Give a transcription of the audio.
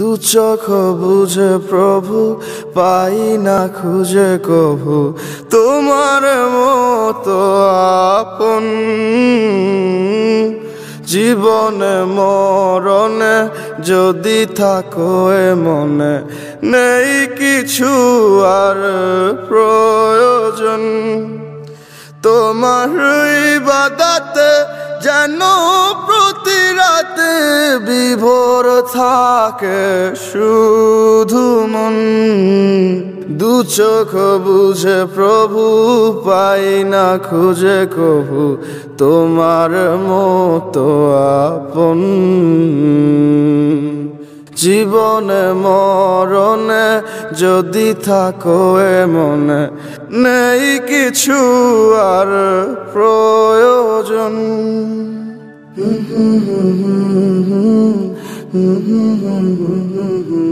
দু চোখ বুঝে প্রভু, পাই না খুঁজে কভু। তোমার মতো আপন জীবনে মরণে যদি থাকো মনে, নেই কিছু আর প্রয়োজন। তোমার বাদাতে যেন বিভোর থাকে শুধু মন। দু চোখ বুঝে প্রভু পাই না খুঁজে কভু তোমার মতো আপন। জীবনে মরণে যদি থাকো মনে নেই কিছু আর প্রয়োজন। Mm-hmm.